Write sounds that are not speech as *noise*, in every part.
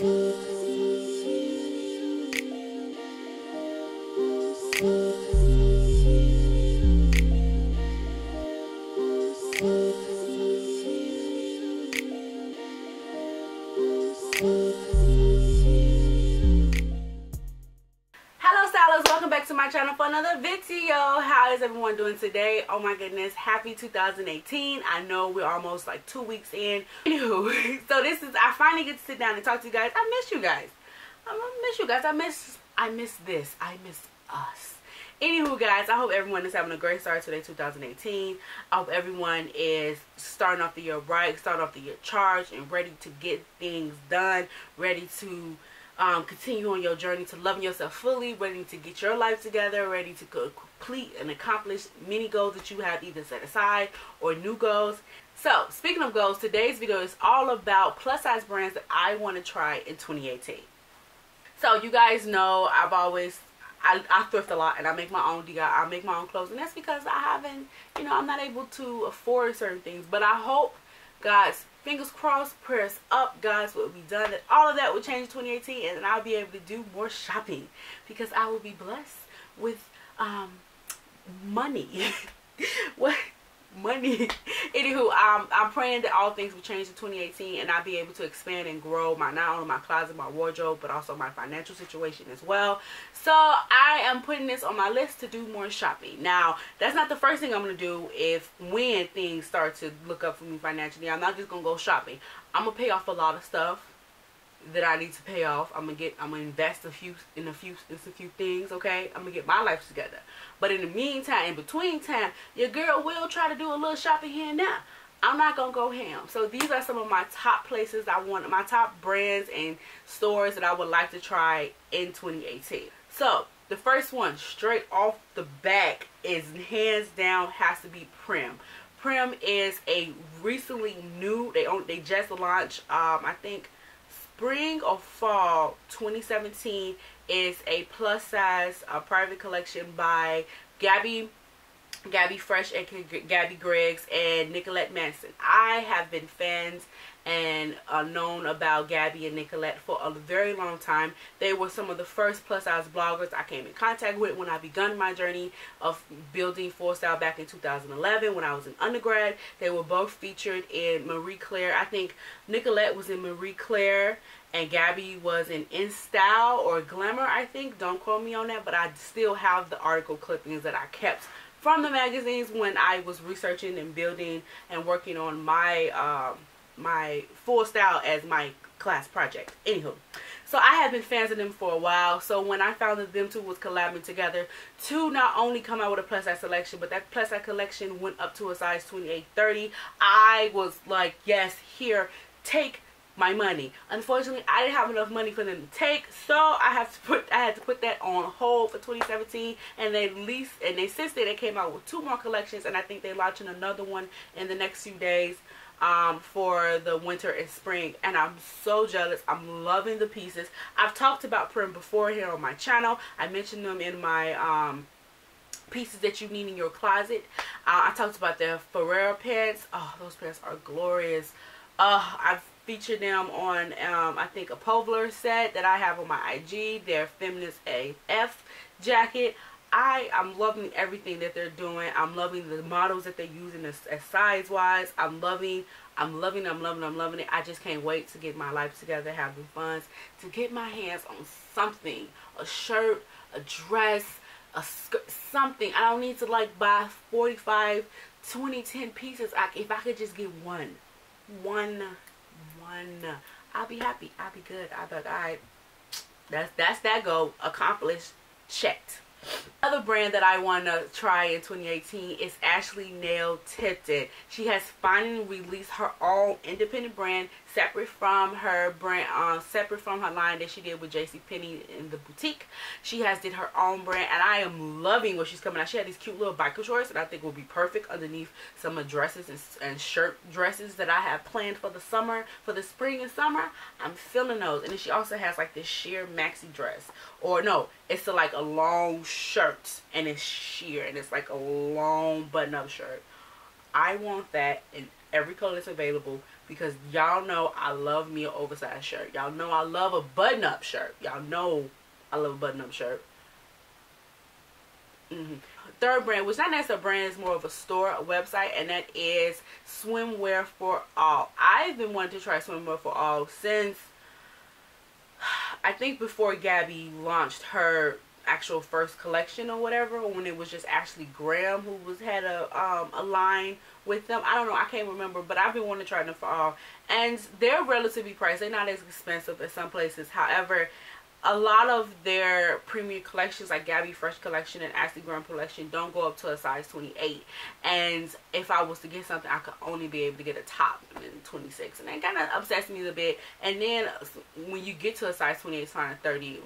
my how is everyone doing today? Oh my goodness happy 2018 i know we're almost like two weeks in. Anywho, *laughs* so this is i finally get to sit down and talk to you guys. I miss you guys. I miss you guys. I miss i miss this. I miss us. Anywho, guys, I hope everyone is having a great start today, 2018. I hope everyone is starting off the year right, starting off the year charged, and ready to get things done, ready to um, continue on your journey to loving yourself fully, ready to get your life together, ready to complete and accomplish many goals that you have either set aside or new goals. So, speaking of goals, today's video is all about plus size brands that I want to try in 2018. So, you guys know I've always I, I thrift a lot and I make my own DIY. I make my own clothes and that's because I haven't, you know, I'm not able to afford certain things. But I hope, guys, fingers crossed, prayers up, guys, will be done. And all of that will change in 2018 and I'll be able to do more shopping because I will be blessed with um, money. *laughs* what? Money. *laughs* Anywho, um, I'm praying that all things will change in 2018 and I'll be able to expand and grow my not only my closet, my wardrobe, but also my financial situation as well. So I am putting this on my list to do more shopping. Now, that's not the first thing I'm going to do if when things start to look up for me financially. I'm not just going to go shopping. I'm going to pay off a lot of stuff that I need to pay off. I'm gonna get I'm gonna invest a few in a few in a few things, okay? I'm gonna get my life together. But in the meantime, in between time, your girl will try to do a little shopping here and there. I'm not gonna go ham. So these are some of my top places I want my top brands and stores that I would like to try in 2018. So the first one straight off the back is hands down has to be Premme. Premme is a recently new they own they just launched um I think spring or fall 2017 is a plus size uh, private collection by Gabi Gabi Fresh and Gabi Greggs and Nicolette Mason. I have been fans and uh, known about Gabi and Nicolette for a very long time. They were some of the first plus size bloggers I came in contact with when I begun my journey of building Full Style back in 2011 when I was an undergrad. They were both featured in Marie Claire. I think Nicolette was in Marie Claire and Gabi was in In Style or Glamour, I think. Don't quote me on that, but I still have the article clippings that I kept from the magazines when I was researching and building and working on my um, my full style as my class project. Anywho, so I have been fans of them for a while. So when I found that them two was collabing together to not only come out with a plus size selection, but that plus size collection went up to a size 28, 30. I was like, yes, here, take my money. Unfortunately, I didn't have enough money for them to take, so I have to put I had to put that on hold for 2017. And they least and they since then they came out with two more collections, and I think they're launching another one in the next few days um, for the winter and spring. And I'm so jealous. I'm loving the pieces. I've talked about Premme before here on my channel. I mentioned them in my um, pieces that you need in your closet. Uh, I talked about the Ferrera pants. Oh those pants are glorious. Uh, I've featured them on um, I think a Polyvore set that I have on my IG their Feminist AF jacket I am loving everything that they're doing. I'm loving the models that they're using as, as size wise. I'm loving, I'm loving, I'm loving, I'm loving it. I just can't wait to get my life together, having funds, to get my hands on something, a shirt, a dress, a skirt, something. I don't need to like buy 45, 20, 10 pieces. I, if I could just get one, one one. I'll be happy. I'll be good. I'll be all right. That's that's that goal accomplished. Checked. Another brand that I want to try in 2018 is Ashley Nell Tipton. She has finally released her own independent brand separate from her brand, uh, separate from her line that she did with J.C. Penney in the boutique. She has did her own brand, and I am loving what she's coming out. She had these cute little biker shorts that I think will be perfect underneath some of dresses and, and shirt dresses that I have planned for the summer, for the spring and summer. I'm feeling those, and then she also has like this sheer maxi dress, or no, it's a, like a long shirt, and it's sheer, and it's like a long button-up shirt. I want that in every color that's available because y'all know I love me an oversized shirt. Y'all know I love a button-up shirt. Y'all know I love a button-up shirt. Mm -hmm. Third brand, which not necessarily a brand, is more of a store, a website, and that is Swimwear for All. I've been wanting to try Swimwear for All since I think before Gabi launched her actual first collection or whatever when it was just Ashley Graham who was had a um, a line with them. I don't know. I can't remember, but I've been wanting to try them for all. And they're relatively priced. They're not as expensive as some places. However, a lot of their premium collections like Gabi Fresh collection and Ashley Graham collection don't go up to a size 28 and if I was to get something I could only be able to get a top in 26 and that kind of upsets me a bit. And then when you get to a size 28 size 30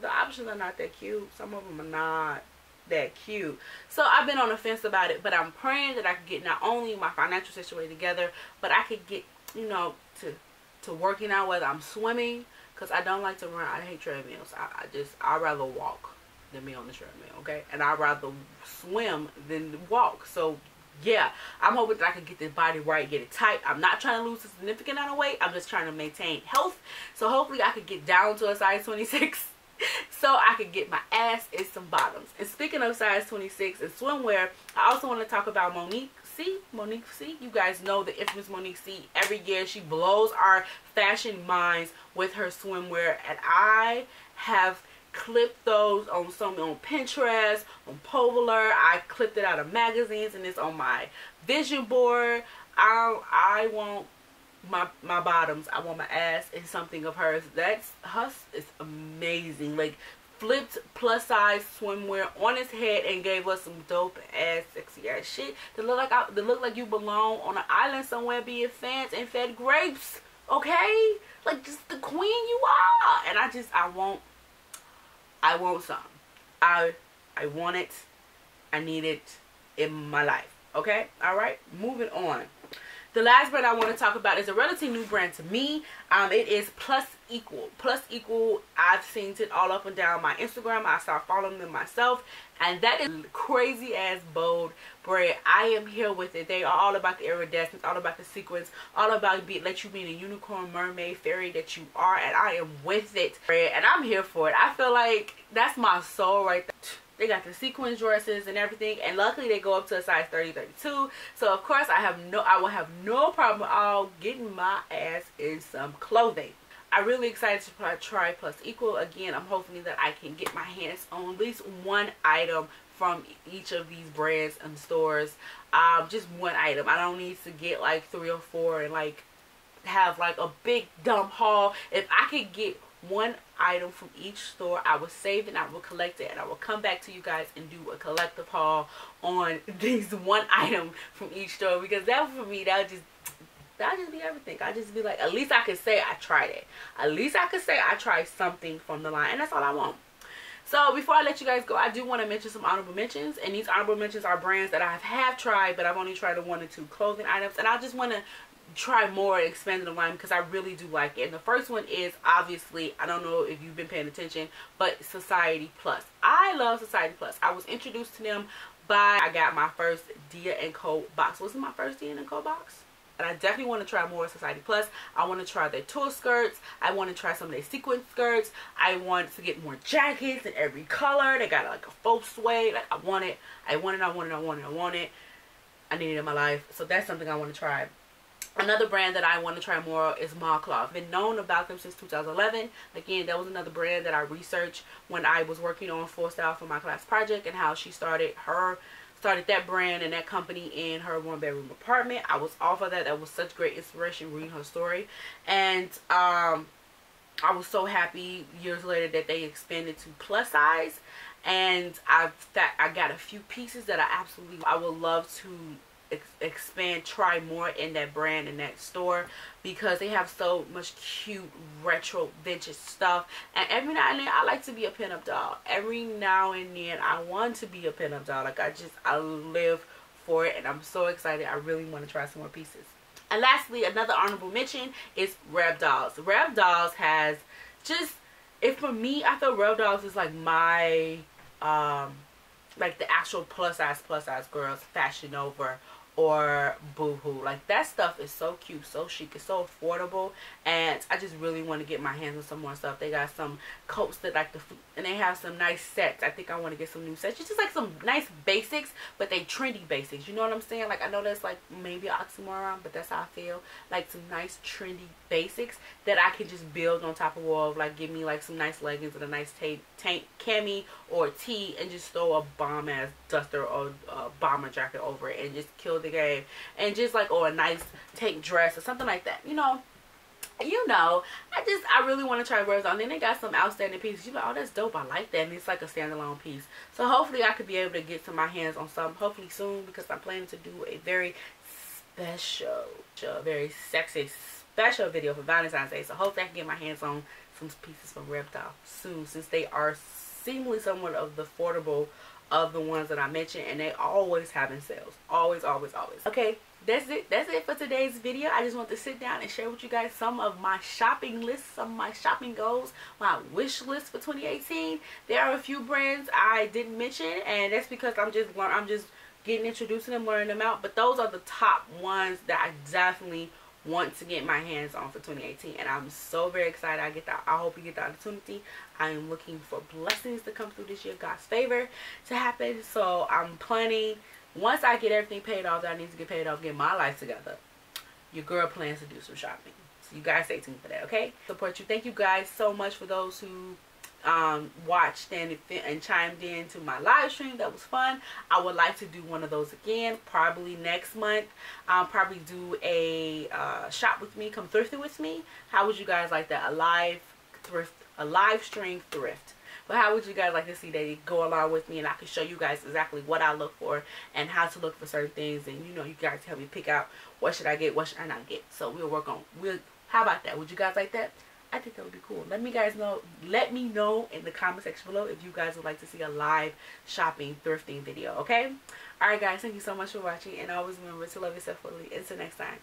the options are not that cute. Some of them are not that cute. So I've been on the fence about it but I'm praying that I could get not only my financial situation together but I could get you know to to working out whether I'm swimming because I don't like to run. I hate treadmills. I, I just, I'd rather walk than be on the treadmill, okay? And I'd rather swim than walk. So, yeah, I'm hoping that I can get this body right, get it tight. I'm not trying to lose a significant amount of weight. I'm just trying to maintain health. So, hopefully, I could get down to a size 26 *laughs* so I could get my ass in some bottoms. And speaking of size 26 and swimwear, I also want to talk about Monif C. Monif C. You guys know the infamous Monif C. Every year she blows our fashion minds with her swimwear. And I have clipped those on some on Pinterest, on Polyvore. I clipped it out of magazines and it's on my vision board. I I want my my bottoms. I want my ass and something of hers. That's hers is amazing. Like flipped plus size swimwear on his head and gave us some dope ass sexy ass shit that look like I, that look like you belong on an island somewhere being fans and fed grapes okay? Like just the queen you are. And I just I want I want some. I I want it. I need it in my life okay? All right moving on the last brand I want to talk about is a relatively new brand to me. Um, it is Plus Equal. Plus Equal, I've seen it all up and down my Instagram. I started following them myself. And that is crazy ass bold brand. I am here with it. They are all about the iridescence, all about the sequence, all about be, let you be the unicorn, mermaid, fairy that you are. And I am with it. And I'm here for it. I feel like that's my soul right there they got the sequin dresses and everything. And luckily they go up to a size 30, 32. So of course I have no, I will have no problem at all getting my ass in some clothing. I'm really excited to try Plus Equal. Again, I'm hoping that I can get my hands on at least one item from each of these brands and stores. Um, just one item. I don't need to get like three or four and like have like a big dump haul. If I could get one item from each store i will save it i will collect it and i will come back to you guys and do a collective haul on *laughs* these one item from each store because that for me that would just that just be everything i just be like at least i could say i tried it at least i could say i tried something from the line and that's all i want so before I let you guys go, I do want to mention some honorable mentions. And these honorable mentions are brands that I have, tried, but I've only tried one or two clothing items. And I just want to try more expanding the line because I really do like it. And the first one is obviously, I don't know if you've been paying attention, but Society Plus. I love Society Plus. I was introduced to them by, I got my first Dia & Co box. Was it my first Dia & Co box? And I definitely want to try more Society Plus. I want to try their tour skirts. I want to try some of their sequin skirts. I want to get more jackets in every color. They got like a faux suede. Like I want it. I want it. I want it. I want it. I want it. I need it in my life. So that's something I want to try. Another brand that I want to try more is. I've been known about them since 2011. Again, that was another brand that I researched when I was working on Full Style for my class project and how she started her started that brand and that company in her one bedroom apartment. I was off of that. That was such great inspiration reading her story. And um, I was so happy years later that they expanded to plus size. And I've I got a few pieces that I absolutely I would love to ex expand try more in that brand in that store because they have so much cute retro vintage stuff. And every now and then I like to be a pinup doll. Every now and then I want to be a pinup doll. Like I just I live for it and I'm so excited. I really want to try some more pieces. And lastly another honorable mention is Rebdolls. Rev Dolls has just if for me I feel Rebdolls is like my um like the actual plus size plus size girls Fashion Nova or boohoo. Like that stuff is so cute so chic it's so affordable. And i just really want to get my hands on some more stuff. They got some coats that like the and they have some nice sets. I think i want to get some new sets. It's just like some nice basics but they trendy basics. You know what i'm saying? Like i know that's like maybe oxymoron but that's how i feel. Like some nice trendy basics that i can just build on top of wall like give me like some nice leggings and a nice tank tank cami or tee and just throw a bomb ass duster or a bomber jacket over it and just kill the game and just like or a nice tank dress or something like that you know? You know i just i really want to try wear on then they got some outstanding pieces. You're like oh that's dope. I like that. And it's like a standalone piece. So hopefully i could be able to get to my hands on some hopefully soon because i'm planning to do a very special very sexy special video for valentine's day. So hopefully i can get my hands on some pieces from reptile soon since they are seemingly somewhat of the affordable of the ones that I mentioned and they always having sales. Always always always. Okay that's it. That's it for today's video. I just want to sit down and share with you guys some of my shopping lists some of my shopping goals my wish list for 2018 there are a few brands I didn't mention and that's because I'm just I'm just getting introducing them learning them out but those are the top ones that I definitely want to get my hands on for 2018 and I'm so very excited. I get that I hope you get the opportunity. I am looking for blessings to come through this year. God's favor to happen. So I'm planning once I get everything paid off that I need to get paid off get my life together your girl plans to do some shopping. So you guys stay tuned for that okay? Support you. Thank you guys so much for those who um, watched and, and chimed in to my live stream. That was fun. I would like to do one of those again, probably next month. I'll probably do a uh, shop with me, come thrifting with me. How would you guys like that? A live thrift, a live stream thrift. But how would you guys like to see that go along with me and I can show you guys exactly what I look for and how to look for certain things and you know you guys help me pick out what should I get, what should I not get. So we'll work on we'll how about that? Would you guys like that? I think that would be cool. Let me guys know. Let me know in the comment section below if you guys would like to see a live shopping thrifting video. Okay. All right, guys. Thank you so much for watching, and always remember to love yourself fully. Until next time.